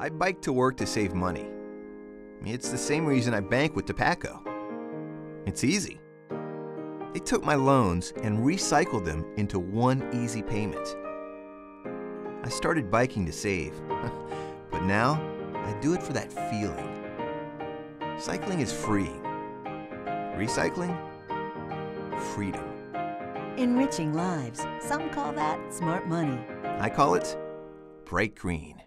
I bike to work to save money. It's the same reason I bank with Dupaco. It's easy. They took my loans and recycled them into one easy payment. I started biking to save, but now I do it for that feeling. Cycling is freeing. Recycling? Freedom. Enriching lives. Some call that smart money. I call it bright green.